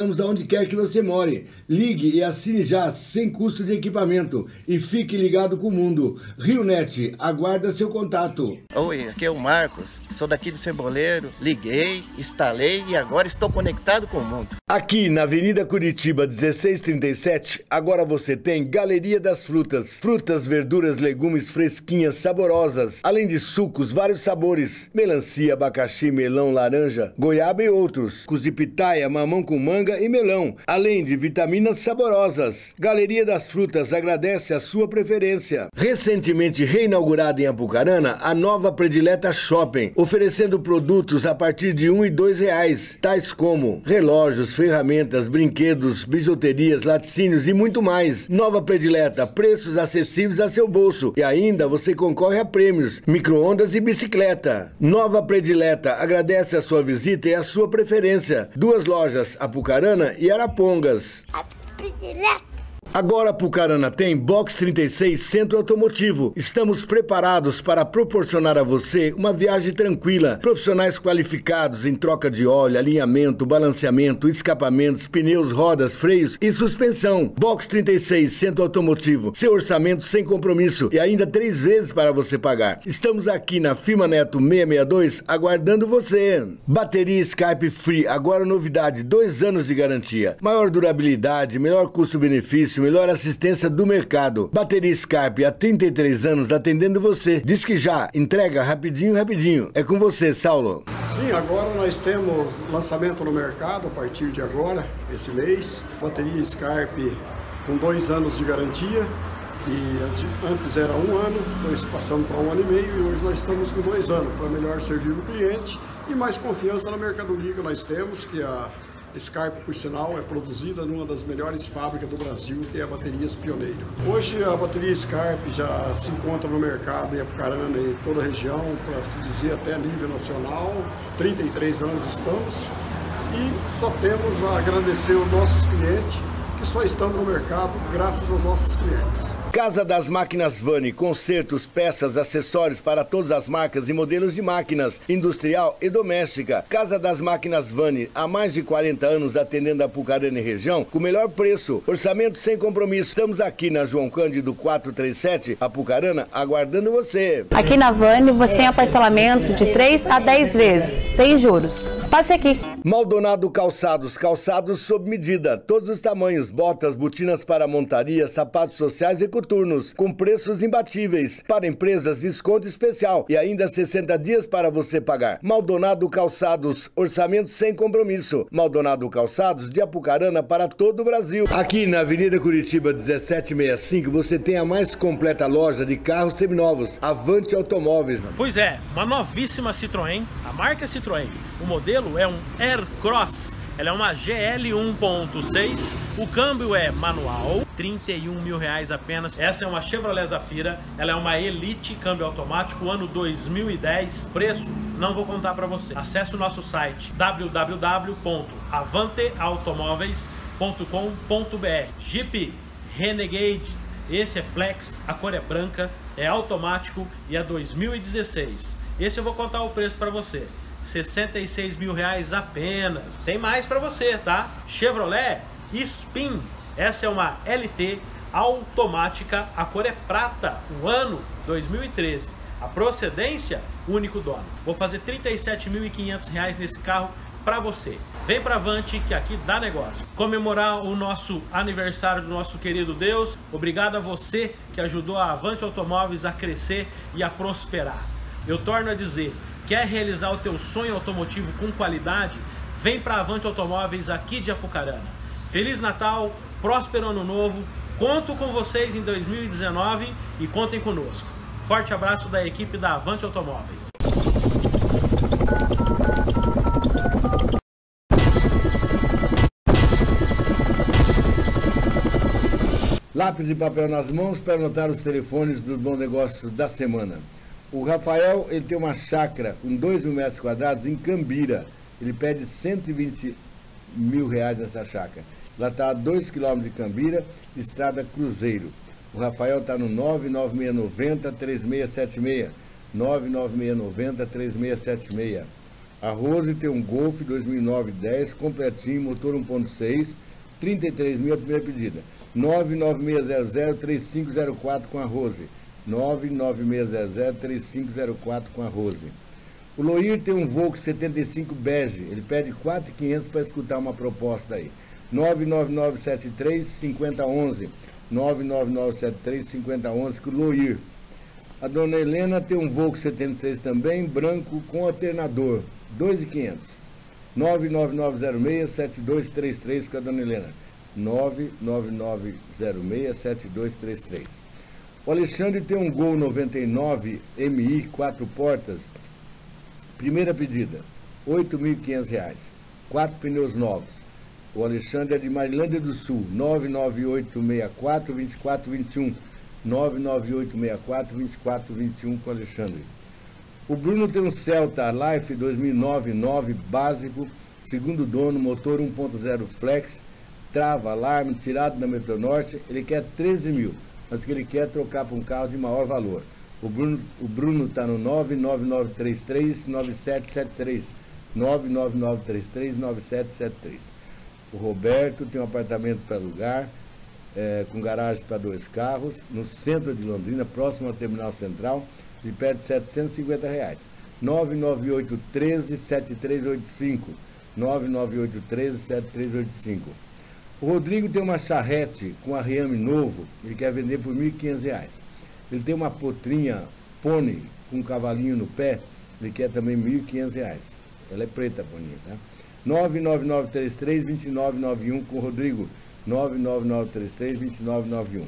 Estamos aonde quer que você more. Ligue e assine já, sem custo de equipamento. E fique ligado com o mundo. RioNet, aguarda seu contato. Oi, aqui é o Marcos. Sou daqui do Ceboleiro. Liguei, instalei e agora estou conectado com o mundo. Aqui na Avenida Curitiba 1637, agora você tem Galeria das Frutas. Frutas, verduras, legumes fresquinhas, saborosas. Além de sucos, vários sabores. Melancia, abacaxi, melão, laranja, goiaba e outros. Sucos de pitaia, mamão com manga manga e melão, além de vitaminas saborosas. Galeria das Frutas agradece a sua preferência. Recentemente reinaugurada em Apucarana, a nova Predileta Shopping, oferecendo produtos a partir de um e dois reais, tais como relógios, ferramentas, brinquedos, bijuterias, laticínios e muito mais. Nova Predileta, preços acessíveis a seu bolso e ainda você concorre a prêmios, micro-ondas e bicicleta. Nova Predileta agradece a sua visita e a sua preferência. Duas lojas, Apucarana Apucarana e Arapongas. Agora Pucarana tem Box 36 Centro Automotivo. Estamos preparados para proporcionar a você uma viagem tranquila. Profissionais qualificados em troca de óleo, alinhamento, balanceamento, escapamentos, pneus, rodas, freios e suspensão. Box 36 Centro Automotivo. Seu orçamento sem compromisso e ainda três vezes para você pagar. Estamos aqui na Firma Neto 662 aguardando você. Bateria Skype Free. Agora novidade, dois anos de garantia. Maior durabilidade, melhor custo-benefício melhor assistência do mercado. Bateria Skype há 33 anos atendendo você. Diz que já, entrega rapidinho, rapidinho. É com você, Saulo. Sim, agora nós temos lançamento no mercado a partir de agora, esse mês. Bateria Skype com dois anos de garantia. E antes era um ano, depois passamos para um ano e meio e hoje nós estamos com dois anos para melhor servir o cliente e mais confiança na mercadoria que nós temos, que a Scarpe, por sinal, é produzida numa das melhores fábricas do Brasil, que é a Baterias Pioneiro. Hoje a bateria Scarpe já se encontra no mercado em Apucarana e toda a região, para se dizer até a nível nacional. 33 anos estamos e só temos a agradecer aos nossos clientes que só estamos no mercado graças aos nossos clientes. Casa das Máquinas Vani, consertos, peças, acessórios para todas as marcas e modelos de máquinas, industrial e doméstica. Casa das Máquinas Vani, há mais de 40 anos atendendo a Pucarana e região, com o melhor preço, orçamento sem compromisso. Estamos aqui na João Cândido 437, Apucarana, aguardando você. Aqui na Vani você tem a parcelamento de 3 a 10 vezes, sem juros. Passe aqui. Maldonado Calçados, calçados sob medida, todos os tamanhos, botas, botinas para montaria, sapatos sociais e turnos, com preços imbatíveis. Para empresas, desconto especial e ainda 60 dias para você pagar. Maldonado Calçados, orçamento sem compromisso. Maldonado Calçados, de Apucarana para todo o Brasil. Aqui na Avenida Curitiba 1765, você tem a mais completa loja de carros seminovos, Avante Automóveis. Pois é, uma novíssima Citroën, a marca Citroën. O modelo é um Aircross ela é uma GL 1.6, o câmbio é manual, 31 mil reais apenas. Essa é uma Chevrolet Zafira, ela é uma Elite câmbio automático, ano 2010. Preço, não vou contar para você. Acesse o nosso site www.avanteautomóveis.com.br Jeep Renegade, esse é flex, a cor é branca, é automático e é 2016. Esse eu vou contar o preço para você. 66 mil reais apenas. Tem mais para você, tá? Chevrolet Spin. Essa é uma LT automática, a cor é prata, o ano 2013. A procedência, único dono. Vou fazer R$ 37.500 nesse carro para você. Vem para Avante que aqui dá negócio. Comemorar o nosso aniversário do nosso querido Deus. Obrigado a você que ajudou a Avante Automóveis a crescer e a prosperar. Eu torno a dizer, Quer realizar o teu sonho automotivo com qualidade? Vem para Avante Automóveis aqui de Apucarana. Feliz Natal, próspero ano novo. Conto com vocês em 2019 e contem conosco. Forte abraço da equipe da Avante Automóveis. Lápis e papel nas mãos para anotar os telefones do Bom Negócio da semana. O Rafael, ele tem uma chácara com 2 mil metros quadrados em Cambira. Ele pede 120 mil reais nessa chácara. Lá está a 2 quilômetros de Cambira, estrada Cruzeiro. O Rafael está no 99690 3676. 99690 3676. A Rose tem um Golf 2009-10, completinho, motor 1.6, 33 mil a primeira pedida. 99600-3504 com a Rose. 99600-3504 com a Rose. O Loir tem um Volks 75 bege, ele pede 4.500 para escutar uma proposta aí. 99973-5011. 99973-5011 com o Loir. A dona Helena tem um Volks 76 também, branco com alternador, 2,500. 99906-7233 com a dona Helena. 99906-7233. O Alexandre tem um Gol 99 MI, quatro portas, primeira pedida, R$ 8.500, quatro pneus novos. O Alexandre é de Marilândia do Sul, 99864-2421. 99864-2421 com o Alexandre. O Bruno tem um Celta Life 2009 9 básico, segundo dono, motor 1.0 flex, trava, alarme, tirado da Metronorte. Ele quer 13 mil, mas que ele quer trocar para um carro de maior valor. O Bruno o Bruno está no 99933-9773. 99933-9773. O Roberto tem um apartamento para alugar é, com garagem para dois carros, no centro de Londrina, próximo ao Terminal Central, ele pede 750 reais. 998 13 7385. 998 13 7385. O Rodrigo tem uma charrete com arriame novo, ele quer vender por R$ 1.500. Ele tem uma potrinha pônei com um cavalinho no pé, ele quer também R$ 1.500. Ela é preta, Poninha, tá? 99933 2991 com o Rodrigo. 99933-2991.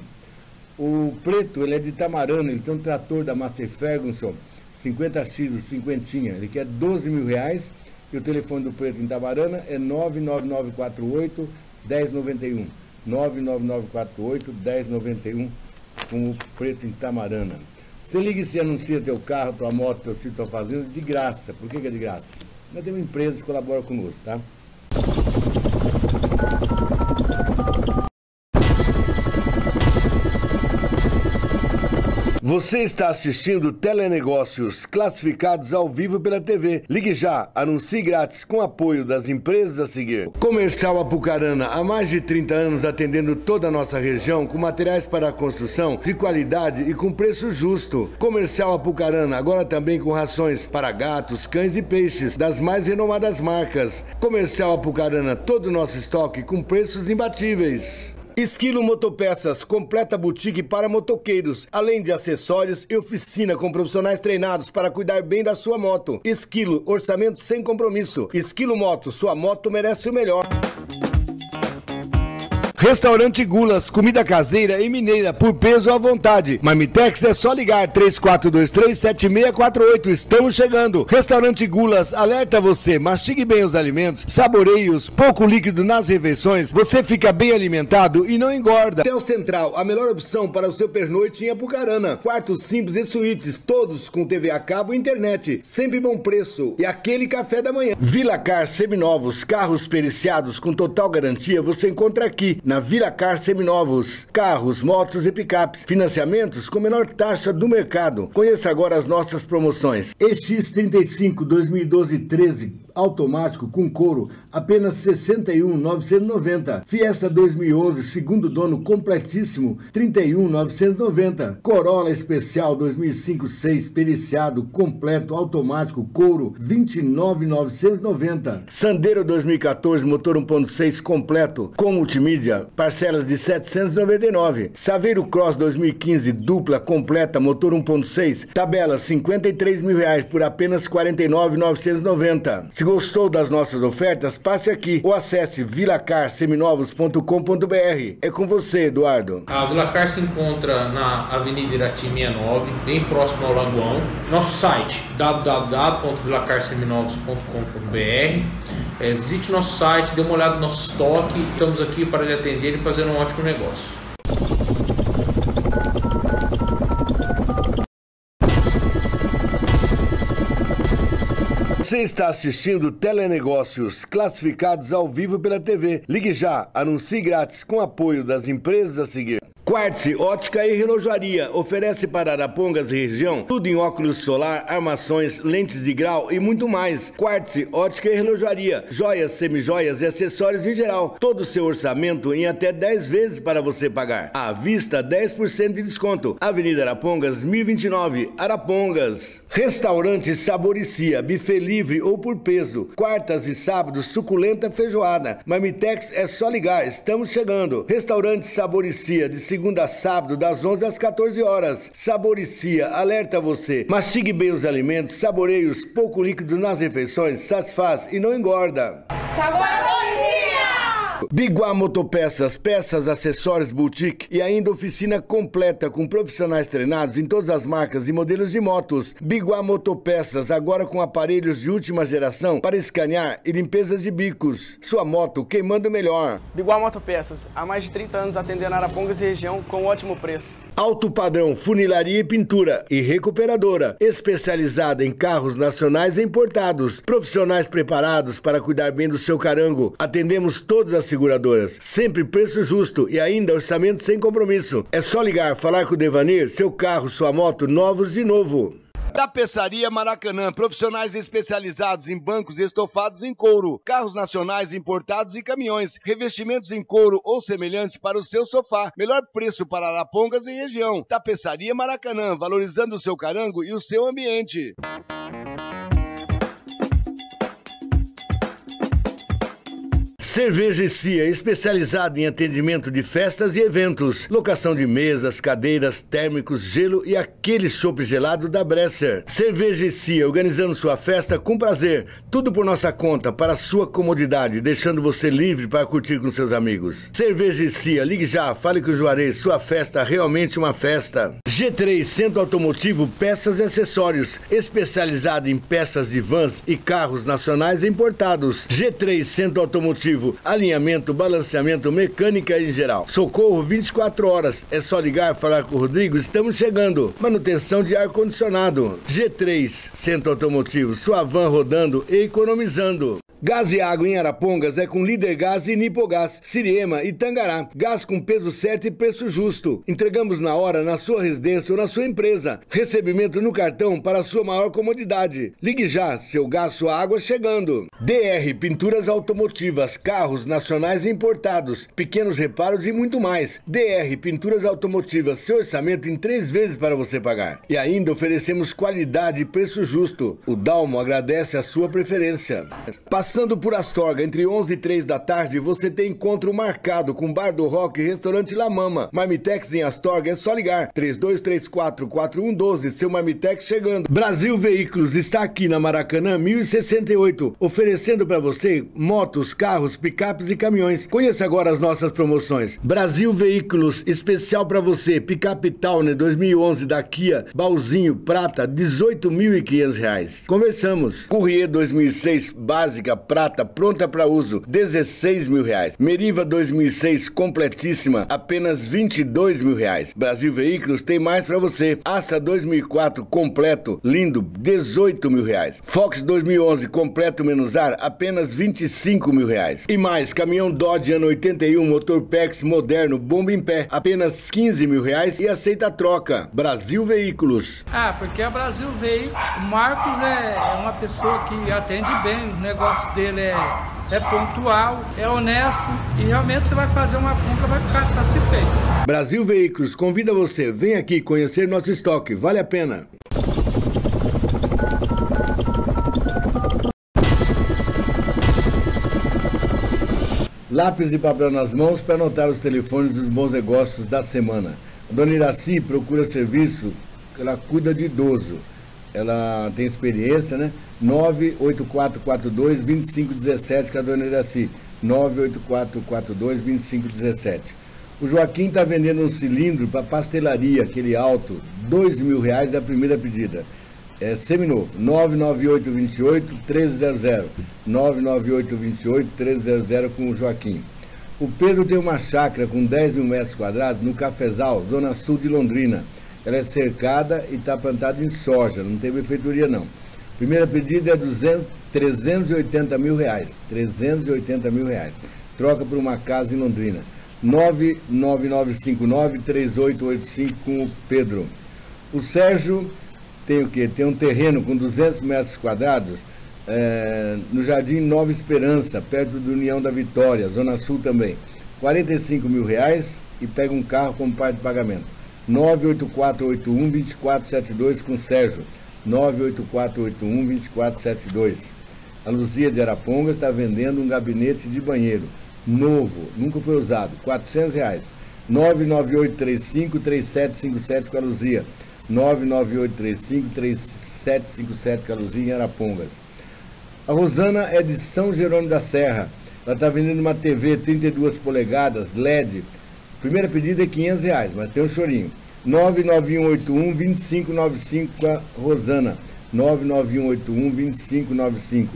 O preto, ele é de Tamarana, ele tem um trator da Master Ferguson, 50X, cinquentinha, ele quer 12 mil reais, e o telefone do preto em Tamarana é 99948 1091. 99948 1091 com o preto em Tamarana. Você liga e se anuncia teu carro, tua moto, teu sítio, tua fazenda, de graça. Por que, que é de graça? Nós temos empresas que colaboram conosco, tá? Você está assistindo Telenegócios classificados ao vivo pela TV. Ligue já, anuncie grátis com apoio das empresas a seguir. Comercial Apucarana, há mais de 30 anos atendendo toda a nossa região com materiais para construção de qualidade e com preço justo. Comercial Apucarana, agora também com rações para gatos, cães e peixes das mais renomadas marcas. Comercial Apucarana, todo o nosso estoque com preços imbatíveis. Esquilo Motopeças, completa boutique para motoqueiros, além de acessórios e oficina com profissionais treinados para cuidar bem da sua moto. Esquilo, orçamento sem compromisso. Esquilo Moto, sua moto merece o melhor. Restaurante Gulas, comida caseira e mineira por peso à vontade. Marmitex é só ligar 3423-7648. Estamos chegando. Restaurante Gulas, alerta você, mastigue bem os alimentos, saboreie-os, pouco líquido nas refeições, você fica bem alimentado e não engorda. Hotel Central, a melhor opção para o seu pernoite em Apucarana. Quartos simples e suítes, todos com TV a cabo e internet. Sempre bom preço. E aquele café da manhã. Vila Car Seminovos, carros periciados com total garantia, você encontra aqui na Viracar Seminovos. Carros, motos e picapes. Financiamentos com menor taxa do mercado. Conheça agora as nossas promoções. EX35 2012 13 automático com couro, apenas 61,990. Fiesta 2011, segundo dono completíssimo, 31,990. Corolla Especial 2005 6 periciado completo automático couro, 29,990. Sandero 2014 motor 1.6 completo com multimídia, parcelas de 799. Saveiro Cross 2015 dupla completa motor 1.6, tabela 53 mil reais por apenas 49,990. Se gostou das nossas ofertas, passe aqui ou acesse vilacarseminovos.com.br. É com você, Eduardo. A Vilacar se encontra na Avenida Irati 69, bem próximo ao Lagoão. Nosso site www.vilacarseminovos.com.br. É, visite nosso site, dê uma olhada no nosso estoque. Estamos aqui para lhe atender e fazer um ótimo negócio. Você está assistindo Telenegócios classificados ao vivo pela TV. Ligue já, anuncie grátis com apoio das empresas a seguir. Quartz Ótica e Relojaria oferece para Arapongas e região tudo em óculos solar, armações, lentes de grau e muito mais. Quartz Ótica e Relojaria, joias, semijoias e acessórios em geral. Todo o seu orçamento em até 10 vezes para você pagar. À vista, 10% de desconto. Avenida Arapongas, 1029, Arapongas. Restaurante Saboricia, buffet livre ou por peso. Quartas e sábados, suculenta feijoada. Marmitex é só ligar, estamos chegando. Restaurante Saboricia, de segunda a sábado, das 11 às 14 horas. Saboricia, alerta você. Mastigue bem os alimentos, saboreios, pouco líquido nas refeições, satisfaz e não engorda. Biguá Motopeças, peças, acessórios, boutique e ainda oficina completa com profissionais treinados em todas as marcas e modelos de motos. Biguá Motopeças, agora com aparelhos de última geração para escanear e limpezas de bicos. Sua moto queimando melhor. Biguá Motopeças, há mais de 30 anos atendendo Arapongas e região com ótimo preço. Alto padrão, funilaria e pintura e recuperadora, especializada em carros nacionais e importados. Profissionais preparados para cuidar bem do seu carango. Atendemos todas as seguradoras. Sempre preço justo e ainda orçamento sem compromisso. É só ligar, falar com o Devanir, seu carro, sua moto, novos de novo. Tapeçaria Maracanã, profissionais especializados em bancos estofados em couro, carros nacionais importados e caminhões, revestimentos em couro ou semelhantes para o seu sofá. Melhor preço para Arapongas e região. Tapeçaria Maracanã, valorizando o seu carango e o seu ambiente. Cerveja Cia, especializada em atendimento de festas e eventos, locação de mesas, cadeiras, térmicos, gelo e aquele chopp gelado da Bresser. Cerveja Cia, organizando sua festa com prazer, tudo por nossa conta, para sua comodidade, deixando você livre para curtir com seus amigos. Cerveja Cia, ligue já, fale com o Juarez, sua festa realmente uma festa. G3 Centro Automotivo Peças e Acessórios, especializado em peças de vans e carros nacionais e importados. G3 Centro Automotivo alinhamento, balanceamento, mecânica em geral. Socorro 24 horas. É só ligar, falar com o Rodrigo. Estamos chegando. Manutenção de ar-condicionado. G3, Centro Automotivo. Sua van rodando e economizando. Gás e água em Arapongas é com Líder Gás e Nipogás, Siriema e Tangará. Gás com peso certo e preço justo. Entregamos na hora na sua residência ou na sua empresa. Recebimento no cartão para sua maior comodidade. Ligue já, seu gás, sua água chegando. DR Pinturas Automotivas, carros nacionais e importados, pequenos reparos e muito mais. DR Pinturas Automotivas, seu orçamento em três vezes para você pagar. E ainda oferecemos qualidade e preço justo. O Dalmo agradece a sua preferência. Passando por Astorga, entre 11 e 3 da tarde, você tem encontro marcado com Bar do Rock e Restaurante La Mama. Marmitex em Astorga é só ligar. 3234-4112, seu Marmitex chegando. Brasil Veículos está aqui na Maracanã 1068, oferecendo para você motos, carros, picapes e caminhões. Conheça agora as nossas promoções. Brasil Veículos, especial para você. Picape Towner 2011 da Kia, Balzinho Prata, R$ 18.500. Conversamos. Courrier 2006 básica prata pronta para uso, 16 mil reais. Meriva 2006 completíssima, apenas 22 mil reais. Brasil Veículos tem mais para você. Astra 2004 completo, lindo, 18 mil reais. Fox 2011 completo menos ar, apenas 25 mil reais. E mais, caminhão Dodge ano 81, motor PEX moderno, bomba em pé, apenas 15 mil reais e aceita troca. Brasil Veículos. Ah, porque a Brasil veio. O Marcos é, é uma pessoa que atende bem, o negócio dele é, é pontual, é honesto e realmente você vai fazer uma compra vai ficar satisfeito. Brasil Veículos convida você, vem aqui conhecer nosso estoque, vale a pena. Lápis e papel nas mãos para anotar os telefones dos bons negócios da semana. A dona Iraci procura serviço, ela cuida de idoso. Ela tem experiência, né? 98442 2517, que é a dona Iraci. 98442 2517. O Joaquim está vendendo um cilindro para pastelaria, aquele alto, mil reais é a primeira pedida. É seminovo, 99828 1300. 99828 1300 com o Joaquim. O Pedro tem uma chácara com 10 mil metros quadrados no Cafezal, zona sul de Londrina. Ela é cercada e está plantada em soja, não tem benfeitoria não. Primeira pedida é 200, 380 mil reais. 380 mil reais. Troca por uma casa em Londrina. 99959-3885 com o Pedro. O Sérgio tem o quê? Tem um terreno com 200 metros quadrados é, no Jardim Nova Esperança, perto do União da Vitória, Zona Sul também. 45 mil reais e pega um carro como parte de pagamento. 98481-2472 com Sérgio. 98481-2472. A Luzia de Araponga está vendendo um gabinete de banheiro novo, nunca foi usado, 400 reais. 99835-3757 com a Luzia. 99835-3757 com a Luzia em Arapongas. A Rosana é de São Jerônimo da Serra. Ela está vendendo uma TV 32 polegadas, LED. Primeira pedida é 500 reais, mas tem um chorinho. 99181-2595 com a Rosana. 99181-2595.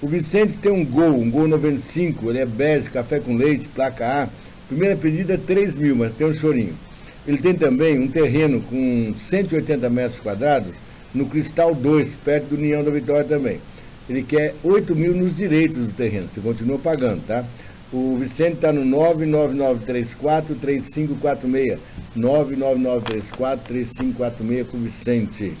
O Vicente tem um Gol, um Gol 95, ele é bege, café com leite, placa A. Primeira pedida é 3 mil, mas tem um chorinho. Ele tem também um terreno com 180 metros quadrados no Cristal 2, perto do União da Vitória também. Ele quer 8 mil nos direitos do terreno, você continua pagando, tá? O Vicente está no 99934-3546. 99934-3546 com o Vicente.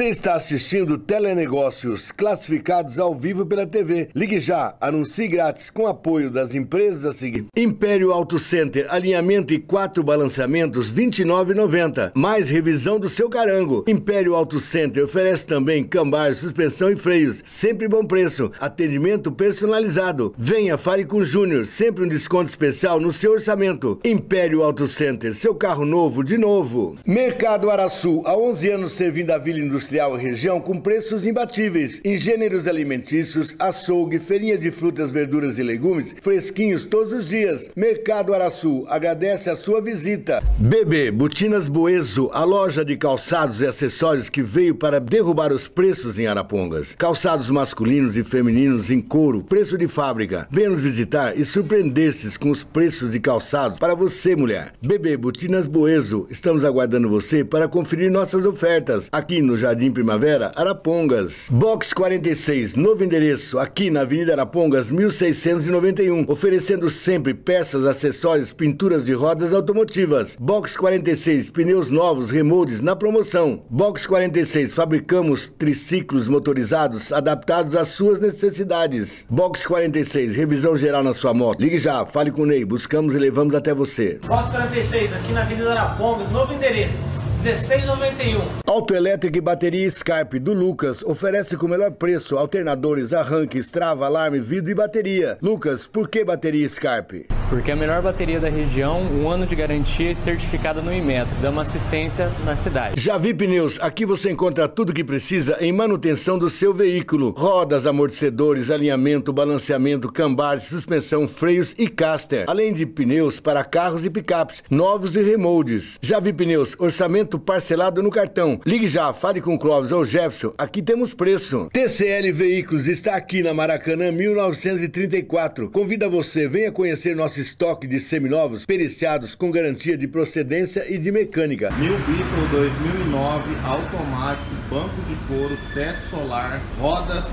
Você está assistindo Telenegócios, classificados ao vivo pela TV. Ligue já, anuncie grátis com apoio das empresas a seguir. Império Auto Center, alinhamento e quatro balanceamentos, R$ 29,90. Mais revisão do seu carango. Império Auto Center oferece também cambar, suspensão e freios. Sempre bom preço. Atendimento personalizado. Venha, fale com o Júnior. Sempre um desconto especial no seu orçamento. Império Auto Center, seu carro novo de novo. Mercado Araçu, há 11 anos servindo a Vila Industrial industrial região com preços imbatíveis em gêneros alimentícios, açougue, feirinha de frutas, verduras e legumes, fresquinhos todos os dias. Mercado Araçu agradece a sua visita. BB Botinas Boeso, a loja de calçados e acessórios que veio para derrubar os preços em Arapongas. Calçados masculinos e femininos em couro, preço de fábrica. Venha nos visitar e surpreender-se com os preços de calçados para você, mulher. BB Botinas Boeso, estamos aguardando você para conferir nossas ofertas aqui no Jardim Jardim Primavera, Arapongas. Box 46, novo endereço, aqui na Avenida Arapongas, 1691. Oferecendo sempre peças, acessórios, pinturas de rodas automotivas. Box 46, pneus novos, remoldes na promoção. Box 46, fabricamos triciclos motorizados adaptados às suas necessidades. Box 46, revisão geral na sua moto. Ligue já, fale com o Ney, buscamos e levamos até você. Box 46, aqui na Avenida Arapongas, novo endereço. 16,91. Autoelétrica e bateria Scarpe do Lucas oferece com o melhor preço alternadores, arranques, trava, alarme, vidro e bateria. Lucas, por que bateria Scarpe? Porque é a melhor bateria da região, um ano de garantia e certificada no Inmetro. Damos assistência na cidade. Javi Pneus, aqui você encontra tudo que precisa em manutenção do seu veículo. Rodas, amortecedores, alinhamento, balanceamento, cambar, suspensão, freios e caster. Além de pneus para carros e picapes, novos e remoldes. Javi Pneus, orçamento parcelado no cartão. Ligue já, fale com o Clóvis ou Jefferson, aqui temos preço. TCL Veículos está aqui na Maracanã 1934. Convida você, venha conhecer nosso estoque de seminovos periciados com garantia de procedência e de mecânica. New Beetle 2009, automático, banco de couro, teto solar, rodas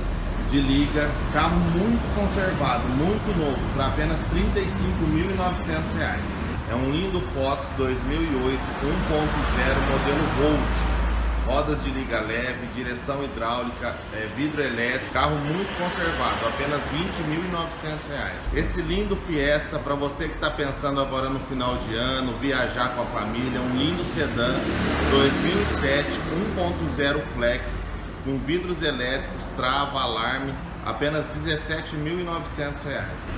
de liga, carro muito conservado, muito novo, para apenas R$ 35.900. É um lindo Fox 2008 1.0 modelo Volt rodas de liga leve, direção hidráulica, é, vidro elétrico, carro muito conservado, apenas R$ 20.900. Esse lindo Fiesta, para você que está pensando agora no final de ano, viajar com a família, um lindo sedã 2007 1.0 Flex, com vidros elétricos, trava, alarme, apenas R$ 17.900.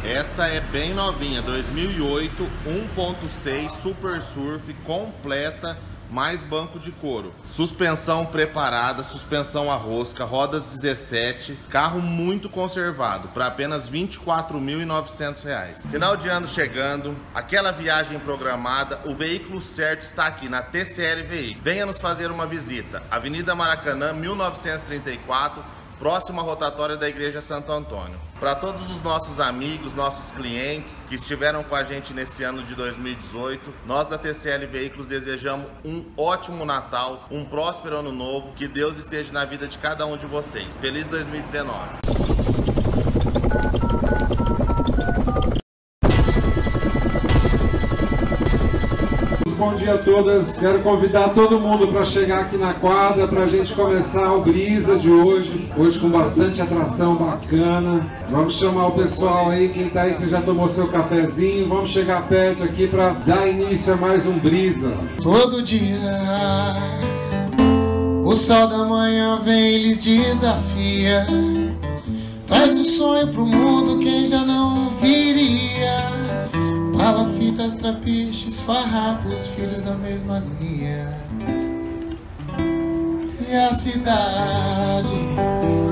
Essa é bem novinha, 2008 1.6 Super Surf completa mais banco de couro. Suspensão preparada, suspensão a rosca, rodas 17, carro muito conservado, para apenas R$ 24.900. Final de ano chegando, aquela viagem programada, o veículo certo está aqui na TCL. Venha nos fazer uma visita. Avenida Maracanã, 1934, próximo à rotatória da Igreja Santo Antônio. Para todos os nossos amigos, nossos clientes que estiveram com a gente nesse ano de 2018, nós da TCL Veículos desejamos um ótimo Natal, um próspero ano novo, que Deus esteja na vida de cada um de vocês. Feliz 2019! Bom dia a todas. Quero convidar todo mundo para chegar aqui na quadra para a gente começar o Brisa de hoje. Hoje com bastante atração bacana. Vamos chamar o pessoal aí, quem está aí que já tomou seu cafezinho. Vamos chegar perto aqui para dar início a mais um Brisa. Todo dia o sol da manhã vem e lhes desafia. Traz do sonho pro mundo quem já não viria. Palafitas, trapiches, farrapos, filhos da mesma agonia. E a cidade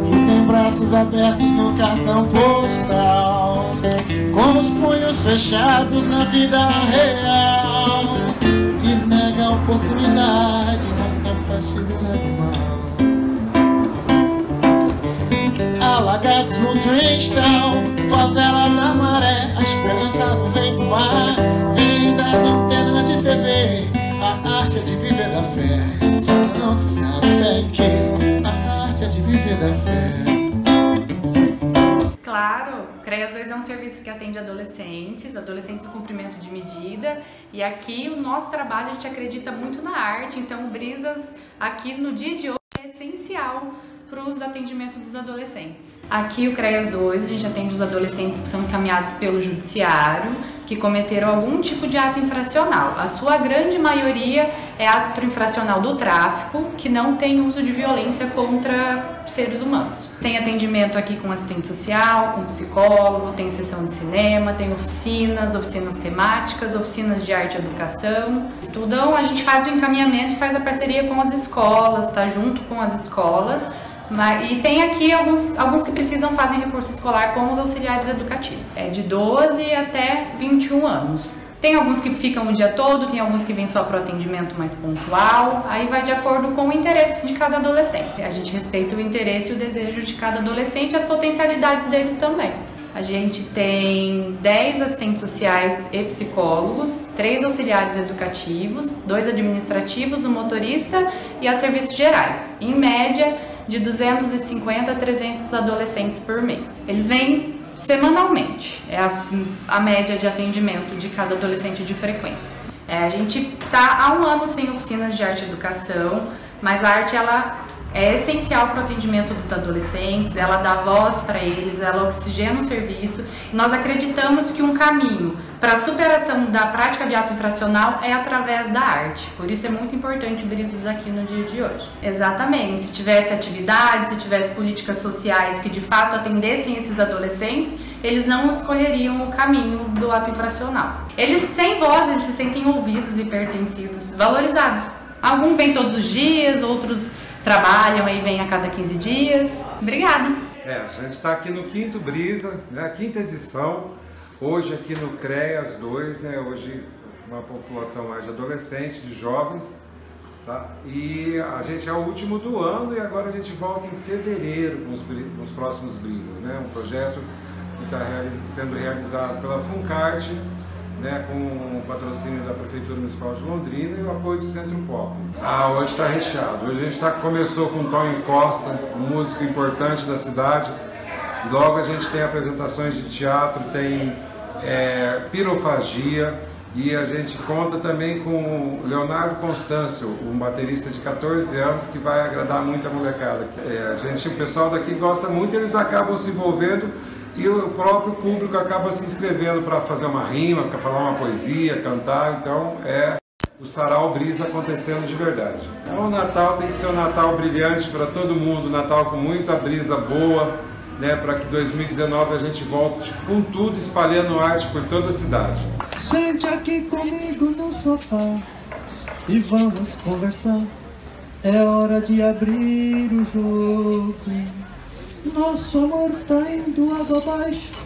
que tem braços abertos no cartão postal, com os punhos fechados na vida real, lhes nega a oportunidade, mostra a face do lado mal. Alagados no Tristal, favela da maré, a esperança no vento mar. Vem das antenas de TV, a arte é de viver da fé. Só não se sabe fé em que a arte é de viver da fé. Claro, CREAS 2 é um serviço que atende adolescentes, adolescentes em cumprimento de medida. E aqui o nosso trabalho, a gente acredita muito na arte, então Brisas aqui no dia de hoje é essencial para os atendimentos dos adolescentes. Aqui o CREAS 2, a gente atende os adolescentes que são encaminhados pelo judiciário, que cometeram algum tipo de ato infracional. A sua grande maioria é ato infracional do tráfico, que não tem uso de violência contra seres humanos. Tem atendimento aqui com assistente social, com psicólogo, tem sessão de cinema, tem oficinas, oficinas temáticas, oficinas de arte e educação. Estudam, a gente faz o encaminhamento e faz a parceria com as escolas, tá junto com as escolas mas, e tem aqui alguns, alguns que precisam fazer reforço escolar, como os auxiliares educativos. É de 12 até 21 anos. Tem alguns que ficam o dia todo, tem alguns que vêm só para o atendimento mais pontual, aí vai de acordo com o interesse de cada adolescente. A gente respeita o interesse e o desejo de cada adolescente e as potencialidades deles também. A gente tem 10 assistentes sociais e psicólogos, 3 auxiliares educativos, 2 administrativos, um motorista e a serviços gerais. Em média, de 250 a 300 adolescentes por mês. Eles vêm semanalmente, é a, a média de atendimento de cada adolescente de frequência. É, a gente está há um ano sem oficinas de arte e educação, mas a arte ela é essencial para o atendimento dos adolescentes, ela dá voz para eles, ela oxigena o serviço. Nós acreditamos que um caminho para a superação da prática de ato infracional é através da arte. Por isso é muito importante o Brisas aqui no dia de hoje. Exatamente. Se tivesse atividades, se tivesse políticas sociais que de fato atendessem esses adolescentes, eles não escolheriam o caminho do ato infracional. Eles sem voz, eles se sentem ouvidos e pertencidos, valorizados. Algum vem todos os dias, outros trabalham aí vem a cada 15 dias. Obrigada. É, a gente está aqui no quinto Brisa, né, quinta edição, hoje aqui no CREAS 2, né, hoje uma população mais de adolescentes, de jovens, tá? E a gente é o último do ano e agora a gente volta em fevereiro com os, com os próximos Brisas, né, um projeto que está sendo realizado pela Funcarte, né, com o patrocínio da Prefeitura Municipal de Londrina e o apoio do Centro Pop. Ah, hoje está recheado. Hoje a gente tá, começou com Tonho Costa, um músico importante da cidade. Logo a gente tem apresentações de teatro, tem é, pirofagia e a gente conta também com Leonardo Constâncio, um baterista de 14 anos que vai agradar muito a molecada. É, a gente, o pessoal daqui gosta muito, eles acabam se envolvendo e o próprio público acaba se inscrevendo para fazer uma rima, para falar uma poesia, cantar, então é o sarau brisa acontecendo de verdade. Então o Natal tem que ser um Natal brilhante para todo mundo, Natal com muita brisa boa, né, para que 2019 a gente volte com tudo espalhando arte por toda a cidade. Sente aqui comigo no sofá e vamos conversar. É hora de abrir o jogo. Nosso amor tá indo água abaixo,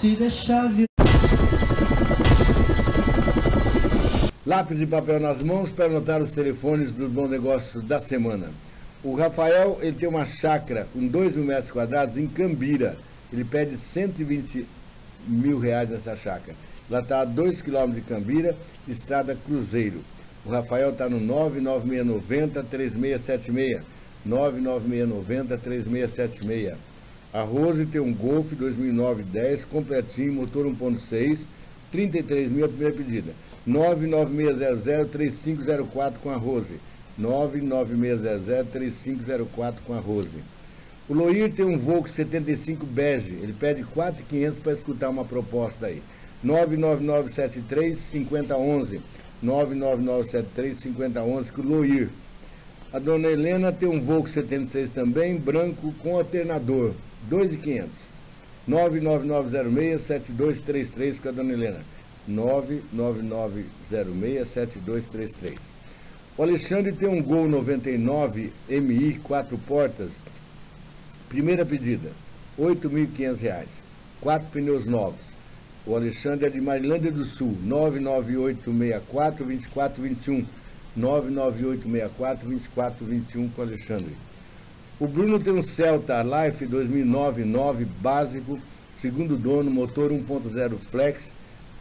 se deixar vir. Lápis e papel nas mãos para anotar os telefones do Bom Negócio da semana. O Rafael, ele tem uma chácara com 2 mil metros quadrados em Cambira. Ele pede 120 mil reais nessa chácara. Ela está a 2 quilômetros de Cambira, estrada Cruzeiro. O Rafael está no 99690 3676. 99690 3676. A Rose tem um Golf 2009 10, completinho, motor 1.6, 33 mil a primeira pedida. 99600 3504 com a Rose. 99600-3504 com a Rose. O Loir tem um Volks 75 bege, ele pede 4,500 para escutar uma proposta aí. 99973-5011, 99973-5011 com o Loir. A dona Helena tem um Volks 76 também, branco com alternador, 2,500. 99906-7233 com a dona Helena. 99906-7233. O Alexandre tem um Gol 99 MI, quatro portas. Primeira pedida, R$ 8.500. Quatro pneus novos. O Alexandre é de Marilândia do Sul, 99864-2421. 99864-2421 com Alexandre. O Bruno tem um Celta Life 2009 9 básico, segundo dono, motor 1.0 flex,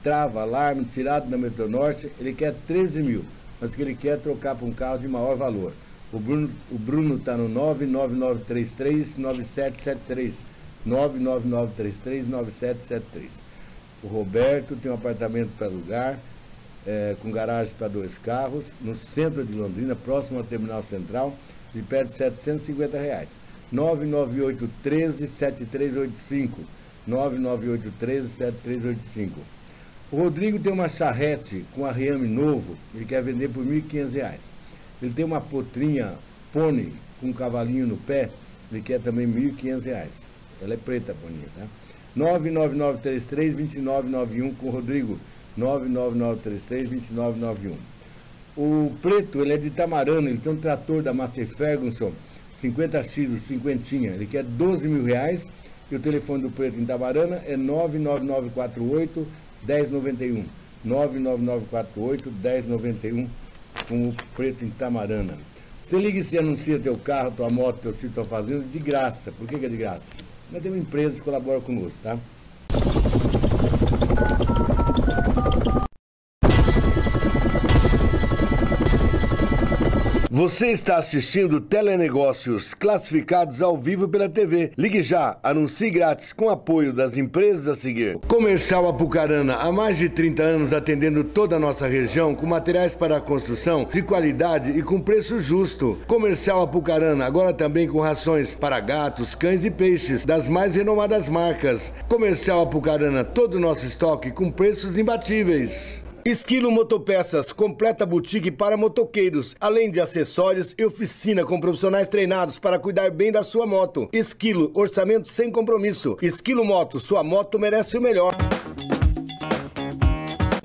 trava, alarme, tirado da Metronorte. Ele quer 13 mil mas que ele quer trocar para um carro de maior valor. O Bruno o Bruno está no 99933-9773. 99933-9773. O Roberto tem um apartamento para alugar, é, com garagem para dois carros, no centro de Londrina, próximo ao Terminal Central, e pede 750 reais. 998 13 7385. 998 13 7385. O Rodrigo tem uma charrete com arreame novo, ele quer vender por R$ 1.500. Ele tem uma potrinha pônei com um cavalinho no pé, ele quer também R$ 1.500. Ela é preta a poninha, tá? 99933-2991 com o Rodrigo. 99933-2991. O preto, ele é de Tamarana, ele tem um trator da Master Ferguson, 50X, cinquentinha. Ele quer 12 mil reais. E o telefone do preto em Tamarana é 99948 1091. 99948 1091 com o preto em Tamarana. Você liga e se anuncia teu carro, tua moto, teu sítio, tua fazenda de graça. Por que, que é de graça? Nós temos empresas que colaboram conosco, tá? Você está assistindo Telenegócios, classificados ao vivo pela TV. Ligue já, anuncie grátis com apoio das empresas a seguir. Comercial Apucarana, há mais de 30 anos atendendo toda a nossa região com materiais para construção de qualidade e com preço justo. Comercial Apucarana, agora também com rações para gatos, cães e peixes das mais renomadas marcas. Comercial Apucarana, todo o nosso estoque com preços imbatíveis. Esquilo Motopeças, completa boutique para motoqueiros, além de acessórios e oficina com profissionais treinados para cuidar bem da sua moto. Esquilo, orçamento sem compromisso. Esquilo Moto, sua moto merece o melhor.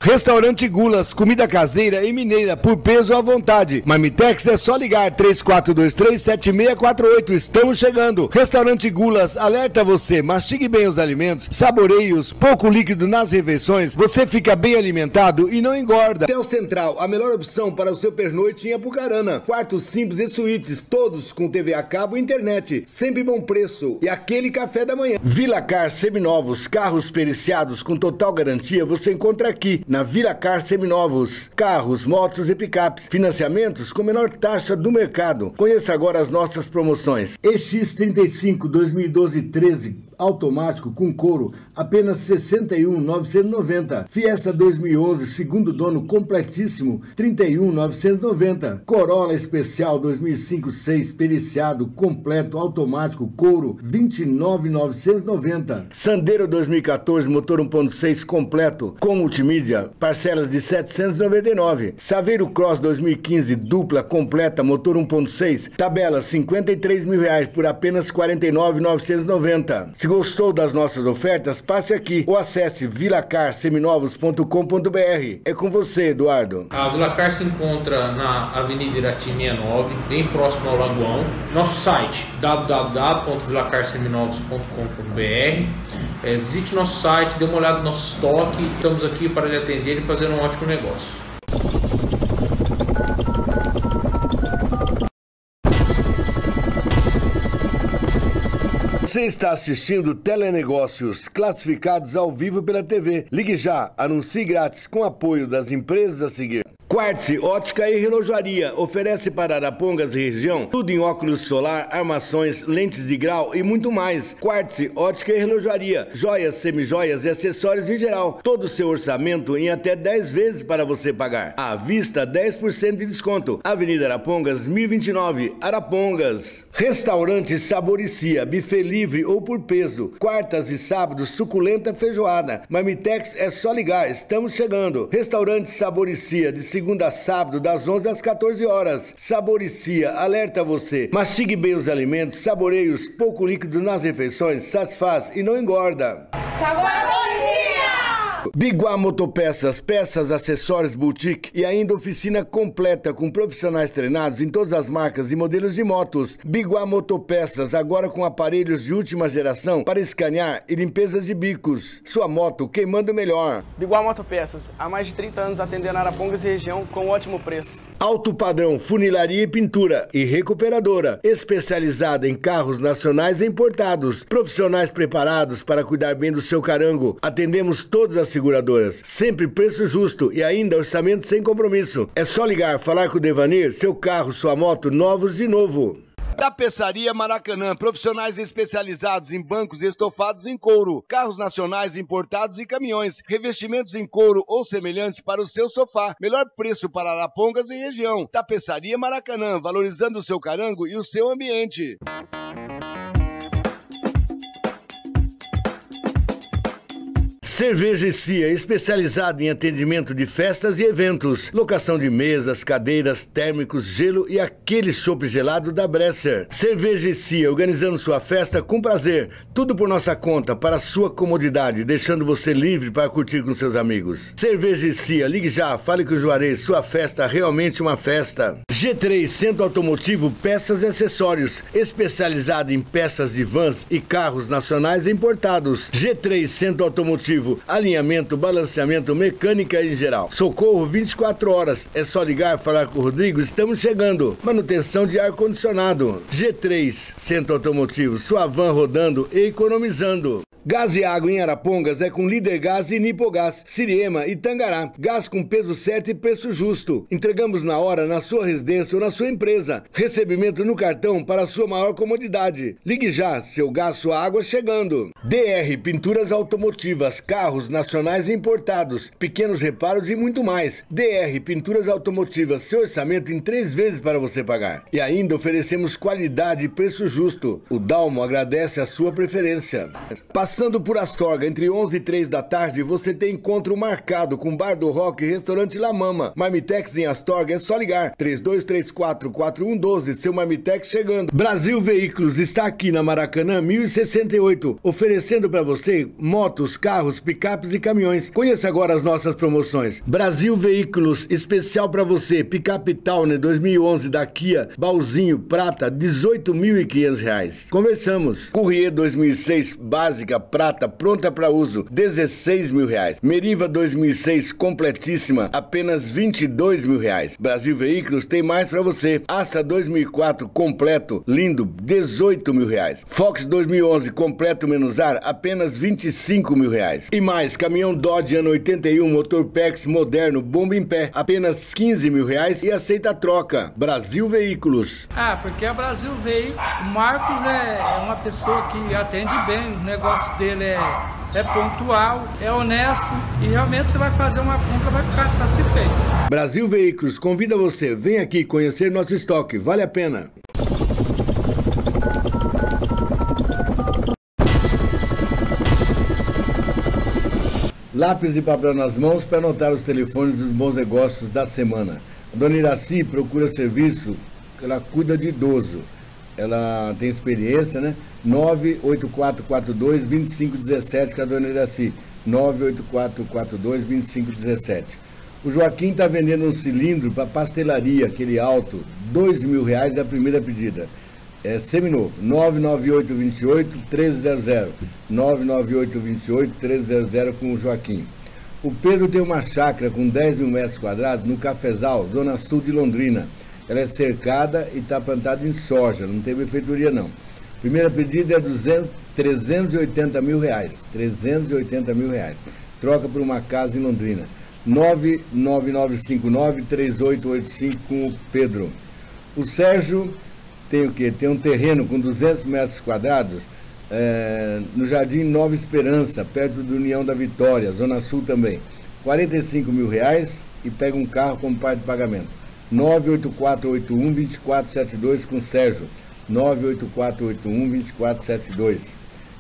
Restaurante Gulas, comida caseira e mineira por peso à vontade. Marmitex é só ligar 34237648. Estamos chegando. Restaurante Gulas alerta você, mastigue bem os alimentos, saboreie-os, pouco líquido nas refeições, você fica bem alimentado e não engorda. Hotel Central, a melhor opção para o seu pernoite em Apucarana. Quartos simples e suítes, todos com TV a cabo e internet. Sempre bom preço e aquele café da manhã. Vila Car seminovos, carros periciados com total garantia, você encontra aqui na Viracar Seminovos. Carros, motos e picapes. Financiamentos com menor taxa do mercado. Conheça agora as nossas promoções. EX35 2012 13 automático com couro, apenas 61,990. Fiesta 2011, segundo dono completíssimo, 31,990. Corolla Especial 2005 6 periciado completo automático couro, 29,990. Sandero 2014 motor 1.6 completo com multimídia, parcelas de 799. Saveiro Cross 2015 dupla completa motor 1.6, tabela 53 mil reais por apenas 49,990 gostou das nossas ofertas, passe aqui ou acesse vilacarseminovos.com.br. É com você, Eduardo. A Vilacar se encontra na Avenida Irati 69, bem próximo ao Lagoão. Nosso site www.vilacarseminovos.com.br. É, visite nosso site, dê uma olhada no nosso estoque. Estamos aqui para lhe atender e fazer um ótimo negócio. Você está assistindo Telenegócios, classificados ao vivo pela TV. Ligue já, anuncie grátis com apoio das empresas a seguir. Quartz Ótica e Relojaria oferece para Arapongas e região tudo em óculos solar, armações, lentes de grau e muito mais. Quartz Ótica e Relojaria, joias, semijoias e acessórios em geral. Todo o seu orçamento em até 10 vezes para você pagar. À vista, 10% de desconto. Avenida Arapongas, 1029, Arapongas. Restaurante Saboricia, buffet livre ou por peso. Quartas e sábados, suculenta feijoada. Marmitex é só ligar, estamos chegando. Restaurante Saboricia, de segunda a sábado, das 11 às 14 horas. Saboricia, alerta você. Mastigue bem os alimentos, saboreios, pouco líquido nas refeições, satisfaz e não engorda. Saboricia! Biguá Motopeças, peças, acessórios, boutique e ainda oficina completa com profissionais treinados em todas as marcas e modelos de motos. Biguá Motopeças, agora com aparelhos de última geração para escanear e limpezas de bicos. Sua moto queimando melhor. Biguá Motopeças, há mais de 30 anos atendendo Arapongas e região com ótimo preço. Alto padrão, funilaria e pintura e recuperadora, especializada em carros nacionais e importados. Profissionais preparados para cuidar bem do seu carango. Atendemos todas as seguradoras. Sempre preço justo e ainda orçamento sem compromisso. É só ligar, falar com o Devanir, seu carro, sua moto, novos de novo. Tapeçaria Maracanã, profissionais especializados em bancos estofados em couro, carros nacionais importados e caminhões, revestimentos em couro ou semelhantes para o seu sofá. Melhor preço para Arapongas e região. Tapeçaria Maracanã, valorizando o seu carango e o seu ambiente. Cerveja Cia, especializada em atendimento de festas e eventos, locação de mesas, cadeiras, térmicos, gelo e aquele chopp gelado da Bresser. Cerveja Cia, organizando sua festa com prazer, tudo por nossa conta, para sua comodidade, deixando você livre para curtir com seus amigos. Cerveja Cia, ligue já, fale com o Juarez, sua festa realmente uma festa. G3 Centro Automotivo Peças e Acessórios, especializado em peças de vans e carros nacionais importados. G3 Centro Automotivo alinhamento, balanceamento, mecânica em geral. Socorro 24 horas. É só ligar, falar com o Rodrigo. Estamos chegando. Manutenção de ar condicionado. G3 Centro Automotivo, sua van rodando e economizando. Gás e água em Arapongas é com Líder Gás e Nipogás, Siriema e Tangará. Gás com peso certo e preço justo. Entregamos na hora na sua residência ou na sua empresa. Recebimento no cartão para sua maior comodidade. Ligue já, seu gás, sua água chegando. DR Pinturas Automotivas, carros nacionais e importados, pequenos reparos e muito mais. DR Pinturas Automotivas, seu orçamento em três vezes para você pagar. E ainda oferecemos qualidade e preço justo. O Dalmo agradece a sua preferência. Passando por Astorga, entre 11 e 3 da tarde, você tem encontro marcado com Bar do Rock e Restaurante La Mama. Marmitex em Astorga é só ligar. 3234-4112, seu Marmitex chegando. Brasil Veículos está aqui na Maracanã 1068, oferecendo para você motos, carros, picapes e caminhões. Conheça agora as nossas promoções. Brasil Veículos, especial para você. Picape Towner 2011 da Kia, Balzinho Prata, R$ 18.500. Conversamos. Courrier 2006, básica prata, pronta para uso, 16 mil reais. Meriva 2006 completíssima, apenas 22 mil reais. Brasil Veículos tem mais para você. Astra 2004 completo, lindo, 18 mil reais. Fox 2011 completo menos ar, apenas 25 mil reais. E mais, caminhão Dodge ano 81, motor PEX moderno, bomba em pé, apenas 15 mil reais e aceita a troca. Brasil Veículos. Ah, porque a Brasil veio. Marcos é, é uma pessoa que atende bem, o negócio dele é, é pontual, é honesto e realmente você vai fazer uma compra, vai ficar satisfeito. Brasil Veículos convida você, vem aqui conhecer nosso estoque, vale a pena. Lápis e papel nas mãos para anotar os telefones dos bons negócios da semana. A dona Iraci procura serviço, ela cuida de idoso. Ela tem experiência, né? 98442 2517, que é a dona Iraci. 98442 2517. O Joaquim está vendendo um cilindro para pastelaria, aquele alto, mil reais é a primeira pedida. É seminovo, 99828 1300. 99828 1300 com o Joaquim. O Pedro tem uma chácara com 10 mil metros quadrados no Cafezal, zona sul de Londrina. Ela é cercada e está plantada em soja, não tem benfeitoria não. Primeira pedida é 200, 380 mil reais. 380 mil reais. Troca por uma casa em Londrina. 99959-3885 com o Pedro. O Sérgio tem o quê? Tem um terreno com 200 metros quadrados é, no Jardim Nova Esperança, perto do União da Vitória, Zona Sul também. 45 mil reais e pega um carro como parte de pagamento. 98481-2472 com Sérgio. 98481-2472.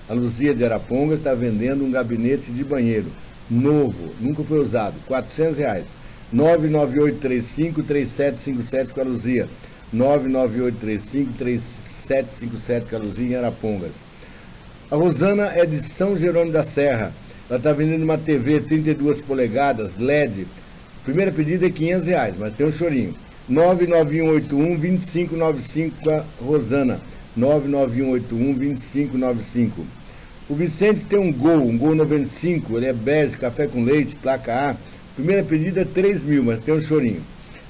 A Luzia de Araponga está vendendo um gabinete de banheiro novo, nunca foi usado, 400 reais. 99835-3757 com a Luzia. 99835-3757 com a Luzia em Arapongas. A Rosana é de São Jerônimo da Serra. Ela está vendendo uma TV 32 polegadas, LED. Primeira pedida é 500 reais, mas tem um chorinho. 99181-2595 com a Rosana. 99181-2595. O Vicente tem um Gol, um Gol 95, ele é bege, café com leite, placa A. Primeira pedida é 3 mil, mas tem um chorinho.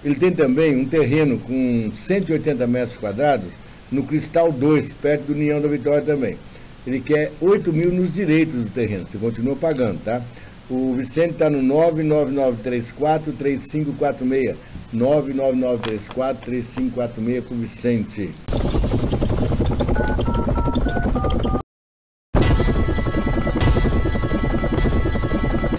Ele tem também um terreno com 180 metros quadrados no Cristal 2, perto do União da Vitória também. Ele quer 8 mil nos direitos do terreno, você continua pagando, tá? O Vicente está no 99934-3546. 99934-3546 com o Vicente.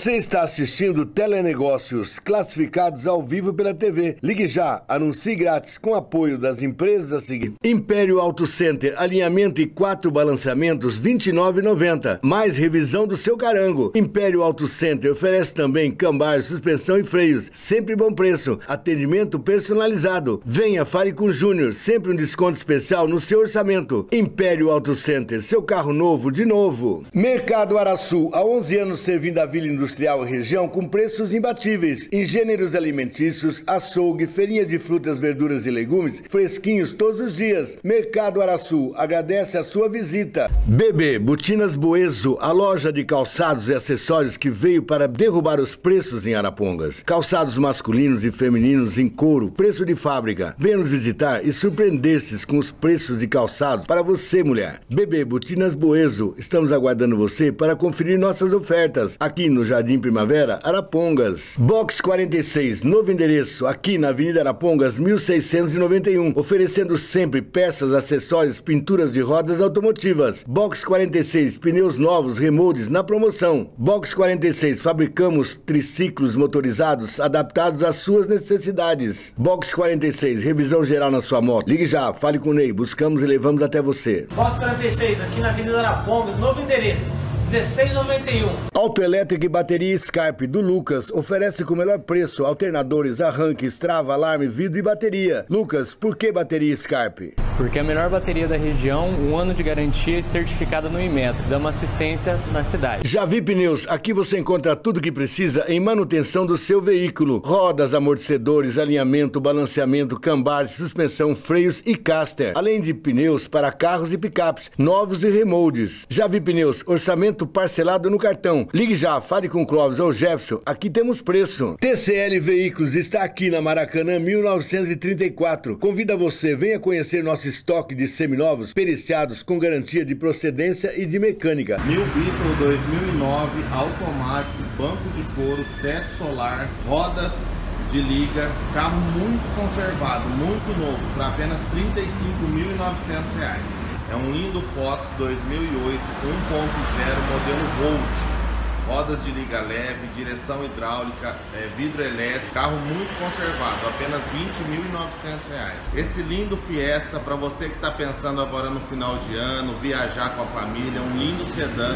Você está assistindo Telenegócios, classificados ao vivo pela TV. Ligue já, anuncie grátis com apoio das empresas a seguir. Império Auto Center, alinhamento e quatro balanceamentos, R$ 29,90. Mais revisão do seu carango. Império Auto Center oferece também cambar, suspensão e freios. Sempre bom preço. Atendimento personalizado. Venha, fale com o Júnior. Sempre um desconto especial no seu orçamento. Império Auto Center, seu carro novo de novo. Mercado Araçu, há 11 anos servindo a Vila Industrial industrial e região com preços imbatíveis em gêneros alimentícios, açougue, feirinha de frutas, verduras e legumes, fresquinhos todos os dias. Mercado Araçu agradece a sua visita. BB Botinas Boeso, a loja de calçados e acessórios que veio para derrubar os preços em Arapongas. Calçados masculinos e femininos em couro, preço de fábrica. Venha nos visitar e surpreender-se com os preços de calçados para você, mulher. BB Botinas Boeso, estamos aguardando você para conferir nossas ofertas aqui no Jardim Jardim Primavera, Arapongas. Box 46, novo endereço, aqui na Avenida Arapongas, 1691, oferecendo sempre peças, acessórios, pinturas de rodas automotivas. Box 46, pneus novos, remoldes na promoção. Box 46, fabricamos triciclos motorizados adaptados às suas necessidades. Box 46, revisão geral na sua moto. Ligue já, fale com o Ney, buscamos e levamos até você. Box 46, aqui na Avenida Arapongas, novo endereço. 16,91. Autoelétrica e bateria Scarpe do Lucas oferece com o melhor preço alternadores, arranques, trava, alarme, vidro e bateria. Lucas, por que bateria Scarpe? Porque é a melhor bateria da região, um ano de garantia e certificada no Inmetro, dá uma assistência na cidade. Javi Pneus, aqui você encontra tudo que precisa em manutenção do seu veículo: rodas, amortecedores, alinhamento, balanceamento, cambar, suspensão, freios e caster, além de pneus para carros e picapes, novos e remoldes. Javi Pneus, orçamento parcelado no cartão. Ligue já, fale com o Clóvis ou Jefferson, aqui temos preço. TCL Veículos está aqui na Maracanã 1934. Convida você, venha conhecer nosso estoque de seminovos periciados com garantia de procedência e de mecânica. Mil Beetle 2009, automático, banco de couro, teto solar, rodas de liga, carro muito conservado, muito novo, para apenas R$ 35.900. É um lindo Fox 2008 1.0 modelo Volt. Rodas de liga leve, direção hidráulica, é, vidro elétrico, carro muito conservado, apenas R$ 20.900. Esse lindo Fiesta, para você que está pensando agora no final de ano, viajar com a família, um lindo sedã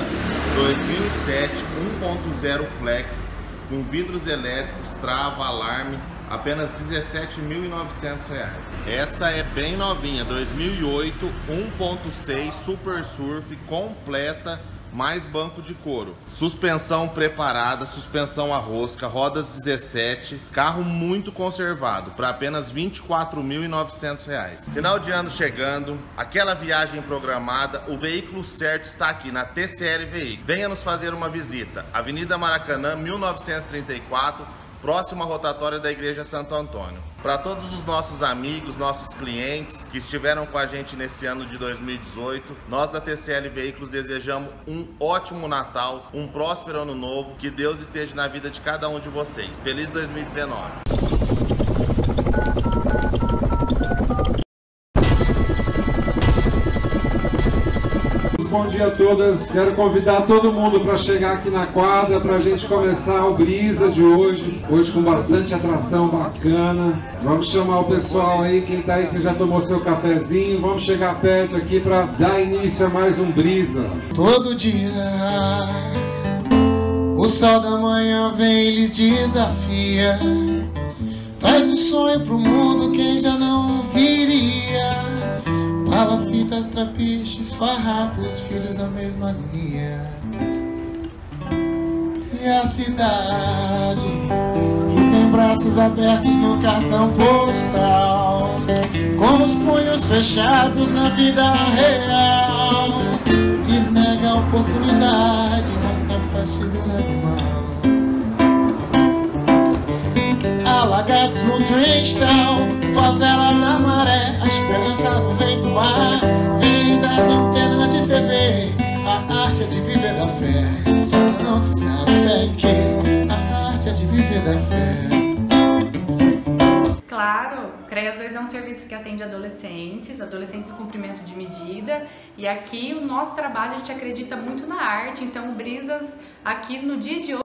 2007 1.0 Flex, com vidros elétricos, trava, alarme, apenas R$ 17.900. Essa é bem novinha, 2008, 1.6 Super Surf completa, mais banco de couro. Suspensão preparada, suspensão a rosca, rodas 17, carro muito conservado, para apenas R$ 24.900. Final de ano chegando, aquela viagem programada, o veículo certo está aqui na TCL Veículos. Venha nos fazer uma visita. Avenida Maracanã, 1934, próximo à rotatória da Igreja Santo Antônio. Para todos os nossos amigos, nossos clientes que estiveram com a gente nesse ano de 2018, nós da TCL Veículos desejamos um ótimo Natal, um próspero ano novo, que Deus esteja na vida de cada um de vocês. Feliz 2019! Bom dia a todas. Quero convidar todo mundo para chegar aqui na quadra para a gente começar o Brisa de hoje. Hoje com bastante atração bacana. Vamos chamar o pessoal aí, quem está aí que já tomou seu cafezinho. Vamos chegar perto aqui para dar início a mais um Brisa. Todo dia o sol da manhã vem e lhes desafia. Traz um sonho pro mundo quem já não queria. Palafitas, trapiches, farrapos, filhos da mesma linha. E a cidade que tem braços abertos no cartão postal, com os punhos fechados na vida real, lhes nega a oportunidade, mostra a face do lado mal. Alagados no Tristal, favela na maré, a esperança no vem do mar. Vem das antenas de TV, a arte é de viver da fé. Só não se sabe fé em quê, a arte é de viver da fé. Claro, CREAS 2 é um serviço que atende adolescentes, adolescentes em cumprimento de medida, e aqui o nosso trabalho a gente acredita muito na arte, então Brisas aqui no dia de hoje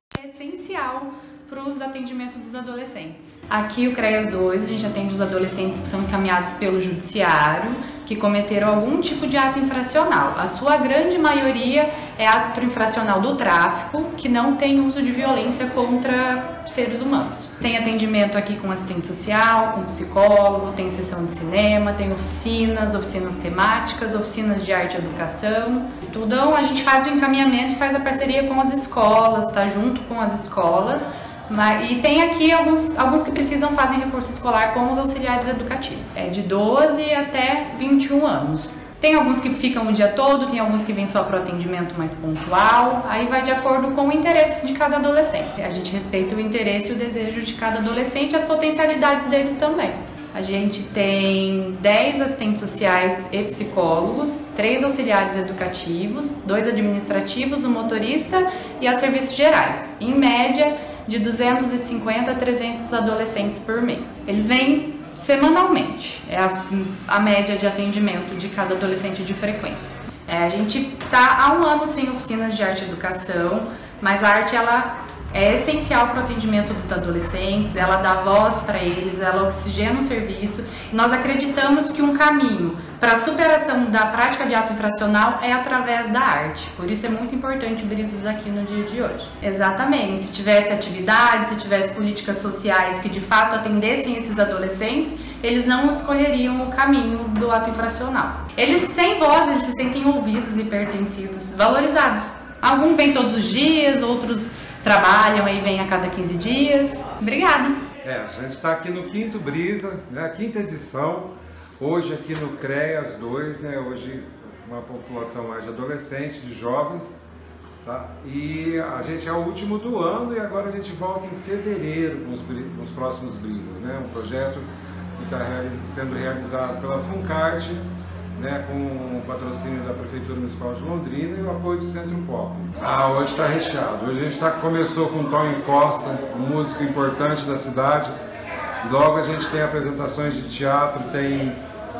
para os atendimentos dos adolescentes. Aqui o CREAS 2, a gente atende os adolescentes que são encaminhados pelo judiciário, que cometeram algum tipo de ato infracional. A sua grande maioria é ato infracional do tráfico, que não tem uso de violência contra seres humanos. Tem atendimento aqui com assistente social, com psicólogo, tem sessão de cinema, tem oficinas, oficinas temáticas, oficinas de arte e educação. Estudam, a gente faz o encaminhamento e faz a parceria com as escolas, tá junto com as escolas mas, e tem aqui alguns, alguns que precisam fazer reforço escolar com os auxiliares educativos. É de 12 até 21 anos. Tem alguns que ficam o dia todo, tem alguns que vêm só para o atendimento mais pontual. Aí vai de acordo com o interesse de cada adolescente. A gente respeita o interesse e o desejo de cada adolescente e as potencialidades deles também. A gente tem 10 assistentes sociais e psicólogos, 3 auxiliares educativos, 2 administrativos, um motorista e a serviços gerais. Em média, de 250 a 300 adolescentes por mês. Eles vêm semanalmente, é a, a média de atendimento de cada adolescente de frequência. É, a gente está há um ano sem oficinas de arte e educação, mas a arte ela é essencial para o atendimento dos adolescentes, ela dá voz para eles, ela oxigena o serviço. Nós acreditamos que um caminho para a superação da prática de ato infracional é através da arte. Por isso é muito importante o Brisas aqui no dia de hoje. Exatamente. Se tivesse atividades, se tivesse políticas sociais que de fato atendessem esses adolescentes, eles não escolheriam o caminho do ato infracional. Eles sem voz, eles se sentem ouvidos e pertencidos, valorizados. Alguns vêm todos os dias, outros trabalham e vêm a cada 15 dias. Obrigada. É, a gente está aqui no quinto Brisa, né, a quinta edição, hoje aqui no CREAS 2, né, hoje uma população mais de adolescentes, de jovens, tá? E a gente é o último do ano e agora a gente volta em fevereiro com os, com os próximos Brisas, né, um projeto que está sendo realizado pela Funcarte, né, com o patrocínio da Prefeitura Municipal de Londrina e o apoio do Centro Pop. Ah, hoje está recheado. Hoje a gente tá, começou com Tony Costa, um músico importante da cidade. Logo a gente tem apresentações de teatro, tem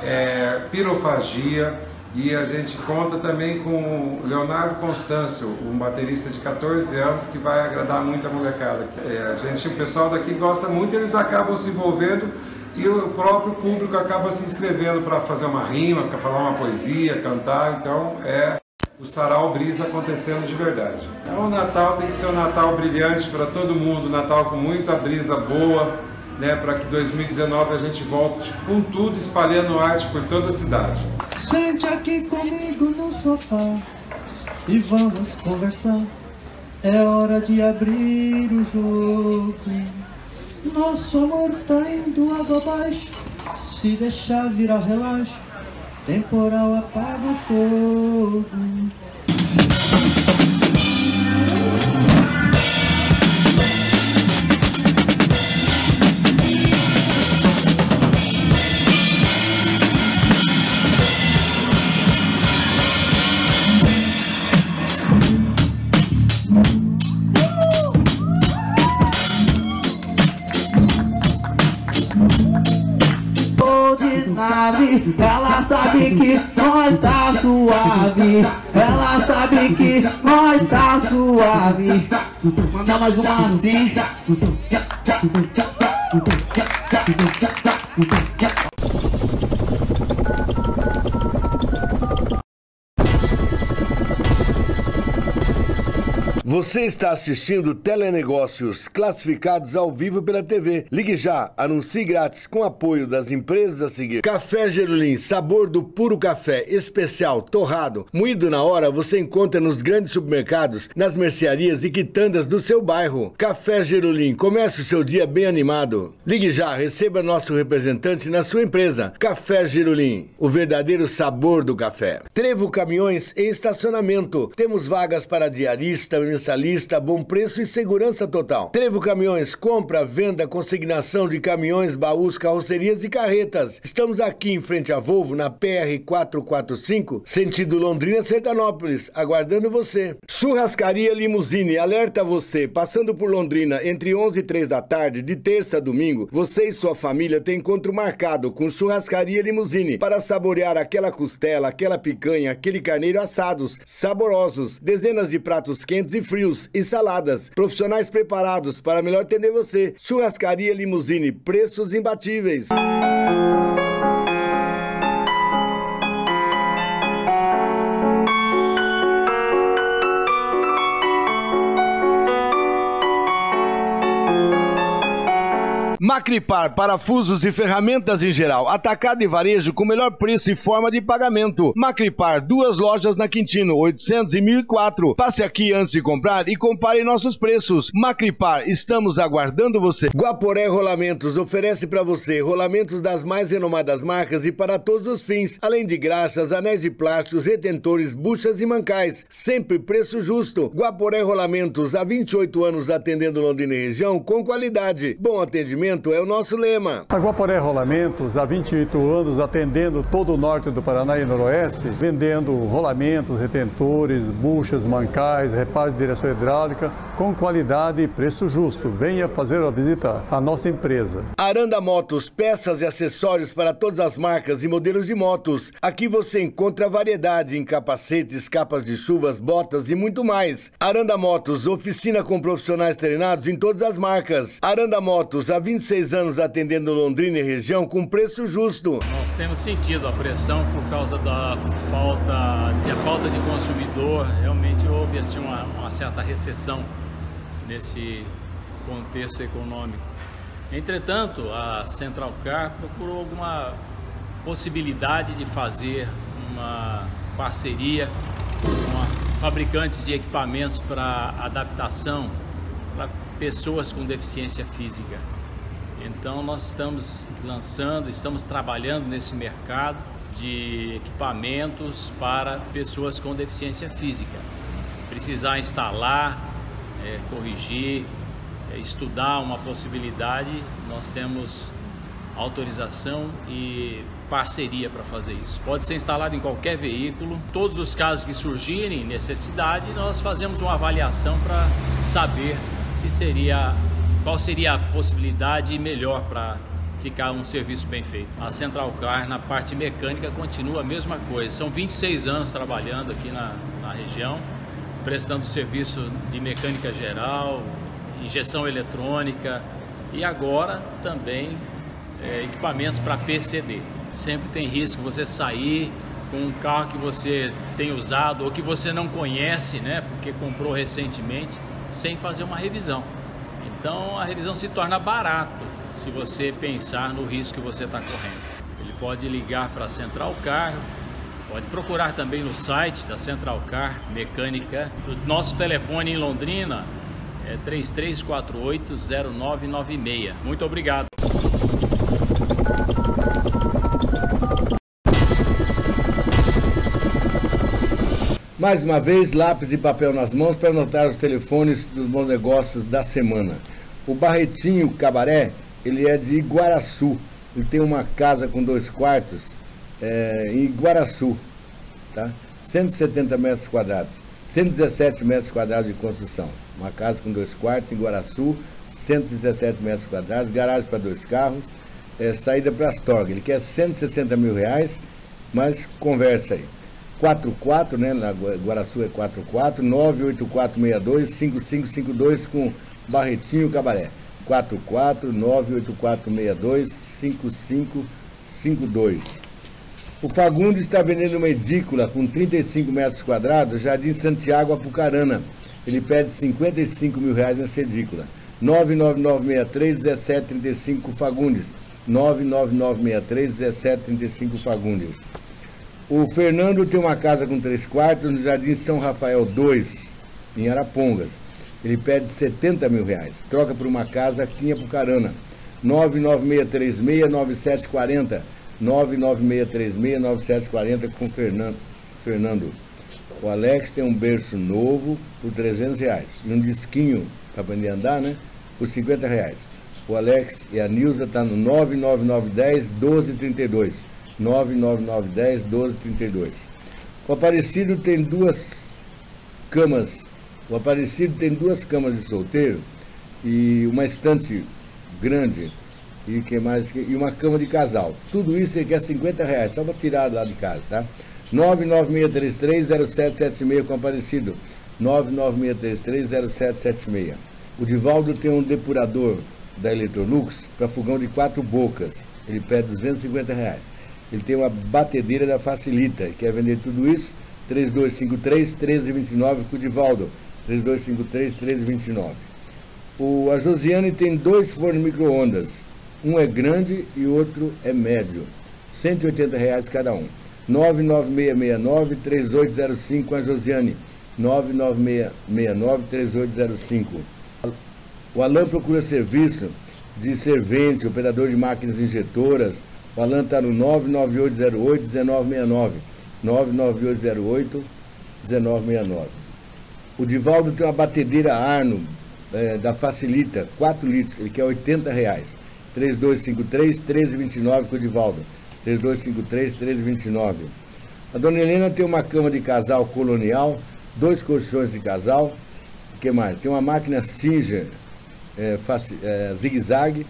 é, pirofagia e a gente conta também com o Leonardo Constâncio, um baterista de 14 anos que vai agradar muito a molecada. É, a gente, o pessoal daqui gosta muito, eles acabam se envolvendo e o próprio público acaba se inscrevendo para fazer uma rima, para falar uma poesia, cantar, então é o sarau brisa acontecendo de verdade. Então o Natal tem que ser um Natal brilhante para todo mundo, Natal com muita brisa boa, né, para que 2019 a gente volte com tudo espalhando arte por toda a cidade. Sente aqui comigo no sofá e vamos conversar. É hora de abrir o jogo. Nosso amor tá indo água abaixo. Se deixar virar relaxo Temporal apaga o fogo Ela sabe que nós tá suave. Ela sabe que nós tá suave. Manda mais uma assim. Você está assistindo Telenegócios, classificados ao vivo pela TV. Ligue já, anuncie grátis com apoio das empresas a seguir. Café Gerulim, sabor do puro café, especial, torrado, moído na hora, você encontra nos grandes supermercados, nas mercearias e quitandas do seu bairro. Café Gerulim, comece o seu dia bem animado. Ligue já, receba nosso representante na sua empresa. Café Gerulim, o verdadeiro sabor do café. Trevo Caminhões e Estacionamento. Temos vagas para diarista, mensalista, bom preço e segurança total. Trevo Caminhões, compra, venda, consignação de caminhões, baús, carrocerias e carretas. Estamos aqui em frente à Volvo, na PR 445, sentido Londrina, Sertanópolis, aguardando você. Churrascaria Limusine, alerta você, passando por Londrina entre 11 e 3 da tarde, de terça a domingo, você e sua família têm encontro marcado com Churrascaria Limusine para saborear aquela costela, aquela picanha, aquele carneiro assados, saborosos, dezenas de pratos quentes e frios e saladas. Profissionais preparados para melhor atender você. Churrascaria Limusine, preços imbatíveis. Macripar, parafusos e ferramentas em geral. Atacado e varejo com melhor preço e forma de pagamento. Macripar, duas lojas na Quintino, 800 e 1004. Passe aqui antes de comprar e compare nossos preços. Macripar, estamos aguardando você. Guaporé Rolamentos oferece para você rolamentos das mais renomadas marcas e para todos os fins, além de graxas, anéis de plásticos, retentores, buchas e mancais. Sempre preço justo. Guaporé Rolamentos, há 28 anos atendendo Londrina e região com qualidade. Bom atendimento é o nosso lema. A Guaporé Rolamentos, há 28 anos, atendendo todo o norte do Paraná e noroeste, vendendo rolamentos, retentores, buchas, mancais, reparo de direção hidráulica, com qualidade e preço justo. Venha fazer a visita à nossa empresa. Aranda Motos, peças e acessórios para todas as marcas e modelos de motos. Aqui você encontra variedade em capacetes, capas de chuvas, botas e muito mais. Aranda Motos, oficina com profissionais treinados em todas as marcas. Aranda Motos, há 20 26 anos atendendo Londrina e região com preço justo. Nós temos sentido a pressão por causa da falta, de a falta de consumidor. Realmente houve assim, uma, uma certa recessão nesse contexto econômico. Entretanto, a Central Car procurou alguma possibilidade de fazer uma parceria com fabricantes de equipamentos para adaptação para pessoas com deficiência física. Então nós estamos lançando, estamos trabalhando nesse mercado de equipamentos para pessoas com deficiência física. Precisar instalar, é, corrigir, é, estudar uma possibilidade, nós temos autorização e parceria para fazer isso. Pode ser instalado em qualquer veículo. Todos os casos que surgirem necessidade, nós fazemos uma avaliação para saber se seria qual seria a possibilidade melhor para ficar um serviço bem feito. A Central Car, na parte mecânica, continua a mesma coisa. São 26 anos trabalhando aqui na, na região, prestando serviço de mecânica geral, injeção eletrônica e agora também é, equipamentos para PCD. Sempre tem risco você sair com um carro que você tem usado ou que você não conhece, né, porque comprou recentemente, sem fazer uma revisão. Então a revisão se torna barato se você pensar no risco que você está correndo. Ele pode ligar para a Central Car, pode procurar também no site da Central Car Mecânica. O nosso telefone em Londrina é 33480996. Muito obrigado. Mais uma vez, lápis e papel nas mãos para anotar os telefones dos bons negócios da semana. O Barretinho Cabaré, ele é de Iguaraçu. Ele tem uma casa com dois quartos é, em Iguaraçu, tá? 170 metros quadrados, 117 metros quadrados de construção. Uma casa com dois quartos em Iguaraçu, 117 metros quadrados, garagem para dois carros, é, saída para Astorga. Ele quer 160 mil reais, mas conversa aí. 44, né? Na Guaraçu é 44, 98462 5552 com Barretinho Cabaré. 44 98462 5552. O Fagundes está vendendo uma edícula com 35 metros quadrados, Jardim Santiago, Apucarana. Ele pede 55 mil reais nessa edícula. 99963-1735 Fagundes. 99963-1735 Fagundes. O Fernando tem uma casa com três quartos no Jardim São Rafael 2, em Arapongas. Ele pede 70 mil reais. Troca por uma casa aqui em Apucarana. 996369740. 996369740 com Fernando. Fernando. O Alex tem um berço novo por 300 reais. E um disquinho para aprender a andar, né? Por 50 reais. O Alex e a Nilza tá no 99910 1232. 99910 1232. O Aparecido tem duas camas. O Aparecido tem duas camas de solteiro e uma estante grande e que mais e uma cama de casal. Tudo isso ele quer 50 reais, só para tirar lá de casa, tá? 996330776 com Aparecido. 996330776. O Divaldo tem um depurador da Electrolux para fogão de quatro bocas. Ele pede 250 reais. Ele tem uma batedeira da Facilita. Quer vender tudo isso? 3253 1329 com o Divaldo. 3253 1329. O, a Josiane tem dois fornos micro-ondas. Um é grande e outro é médio. 180 reais cada um. 99669 3805 com a Josiane. 99669 3805. O Alan procura serviço de servente, operador de máquinas injetoras. O Alan está no 99808 1969. 99808 1969. O Divaldo tem uma batedeira Arno é, da Facilita, 4 litros, ele quer 80 reais. 3253 1329 com o Divaldo. 3253 1329. A dona Helena tem uma cama de casal colonial, dois colchões de casal. O que mais? Tem uma máquina Singer é, é, zigue-zague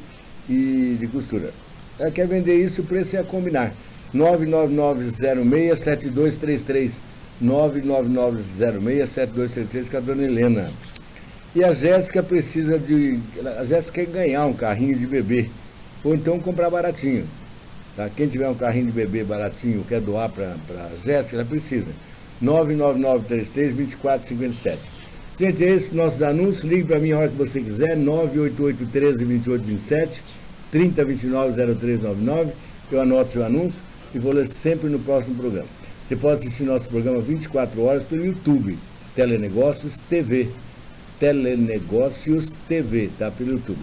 e de costura. Ela quer vender isso, o preço é a combinar. 99906-7233. 99906-7233 com a dona Helena. E a Jéssica precisa de. A Jéssica quer ganhar um carrinho de bebê. Ou então comprar baratinho. Tá? Quem tiver um carrinho de bebê baratinho, quer doar para a Jéssica, ela precisa. 99933-2457. Gente, esses nossos anúncios. Ligue para mim a hora que você quiser. 98813-2827. 3029-0399. Eu anoto seu anúncio e vou ler sempre no próximo programa. Você pode assistir nosso programa 24 horas pelo YouTube, Telenegócios TV. Telenegócios TV, tá? Pelo YouTube.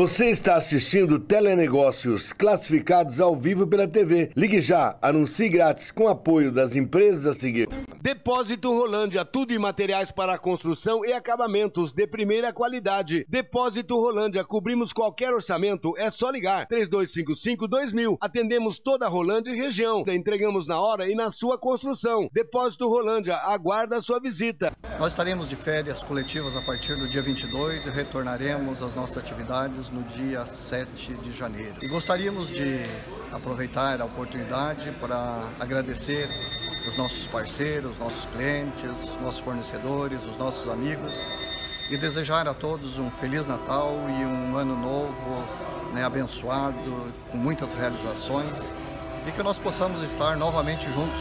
Você está assistindo Telenegócios classificados ao vivo pela TV. Ligue já, anuncie grátis com apoio das empresas a seguir. Depósito Rolândia, tudo em materiais para construção e acabamentos de primeira qualidade. Depósito Rolândia, cobrimos qualquer orçamento, é só ligar. 3255-2000. Atendemos toda a Rolândia e região. Entregamos na hora e na sua construção. Depósito Rolândia, aguarda a sua visita. Nós estaremos de férias coletivas a partir do dia 22 e retornaremos às nossas atividades no dia 7 de janeiro. E gostaríamos de aproveitar a oportunidade para agradecer os nossos parceiros, nossos clientes, os nossos fornecedores, os nossos amigos e desejar a todos um Feliz Natal e um ano novo né, abençoado, com muitas realizações e que nós possamos estar novamente juntos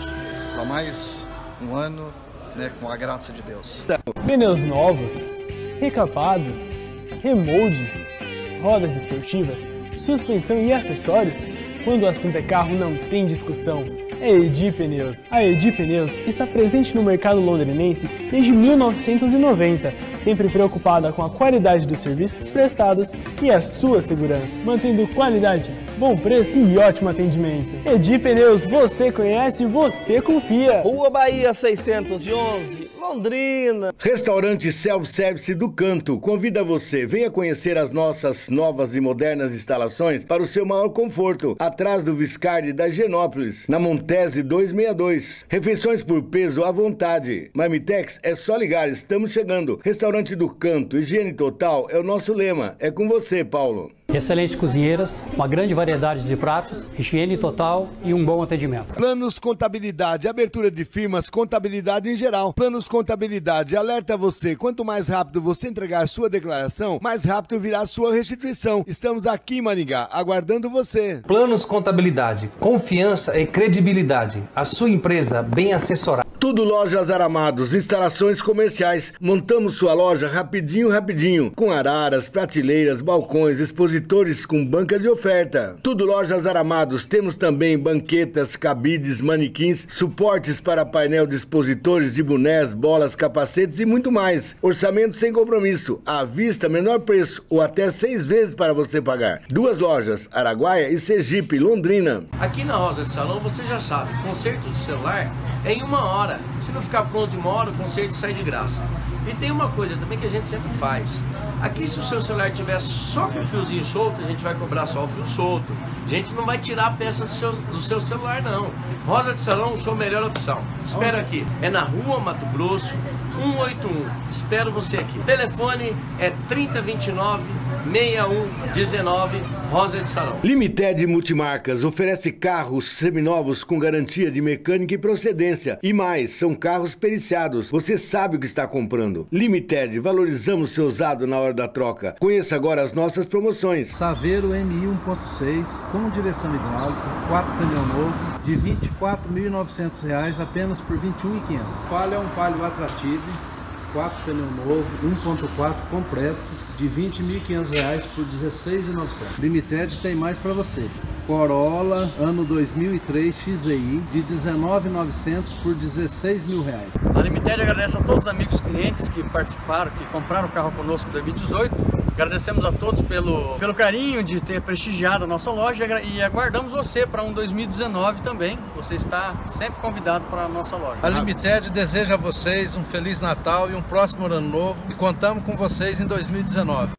para mais um ano né, com a graça de Deus. Pneus novos, recapados, remoldes, rodas esportivas, suspensão e acessórios, quando o assunto é carro não tem discussão. É Edi Pneus. A Edi Pneus está presente no mercado londrinense desde 1990, sempre preocupada com a qualidade dos serviços prestados e a sua segurança, mantendo qualidade, bom preço e ótimo atendimento. Edi Pneus, você conhece, você confia. Rua Bahia 611 Londrina. Restaurante Self-Service do Canto convida você. Venha conhecer as nossas novas e modernas instalações para o seu maior conforto. Atrás do Viscardi da Genópolis, na Montese 262. Refeições por peso à vontade. Marmitex é só ligar, estamos chegando. Restaurante do Canto, higiene total é o nosso lema. É com você, Paulo. Excelentes cozinheiras, uma grande variedade de pratos, higiene total e um bom atendimento. Planos Contabilidade, abertura de firmas, contabilidade em geral. Planos Contabilidade, alerta você, quanto mais rápido você entregar sua declaração, mais rápido virá sua restituição. Estamos aqui em Maringá, aguardando você. Planos Contabilidade, confiança e credibilidade. A sua empresa bem assessorada. Tudo Lojas Aramados, instalações comerciais. Montamos sua loja rapidinho, rapidinho, com araras, prateleiras, balcões, expositores com banca de oferta. Tudo Lojas Aramados. Temos também banquetas, cabides, manequins, suportes para painel de expositores de bonés, bolas, capacetes e muito mais. Orçamento sem compromisso, à vista, menor preço ou até seis vezes para você pagar. Duas lojas, Araguaia e Sergipe, Londrina. Aqui na Rosa de Salão você já sabe, conserto de celular é em uma hora. Se não ficar pronto em uma hora, o conserto sai de graça. E tem uma coisa também que a gente sempre faz. Aqui se o seu celular tiver só com o fiozinho solto, a gente vai cobrar só o fio solto. A gente não vai tirar a peça do seu, do seu celular não. Rosa de Salão, sua melhor opção. Espero aqui. É na rua Mato Grosso, 181. Espero você aqui. Telefone é 3029 6119 Rosa de Salão. Limited Multimarcas oferece carros seminovos com garantia de mecânica e procedência. E mais, são carros periciados. Você sabe o que está comprando. Limited, valorizamos seu usado na hora da troca. Conheça agora as nossas promoções. Saveiro MI 1.6 com direção hidráulica, 4 pneu novo, de R$ 24.900 apenas por R$ 21.500. Palio é um palio atrativo, 4 pneu novo, 1.4 completo, de R$ 20.500 por R$ 16.900. Limited tem mais para você. Corolla, ano 2003 XEI, de R$ 19.900 por 16 mil reais. A Limited agradece a todos os amigos clientes que participaram, que compraram o carro conosco em 2018. Agradecemos a todos pelo, pelo carinho de ter prestigiado a nossa loja e aguardamos você para um 2019 também. Você está sempre convidado para a nossa loja. A Limited deseja a vocês um Feliz Natal e um próximo ano novo e contamos com vocês em 2019.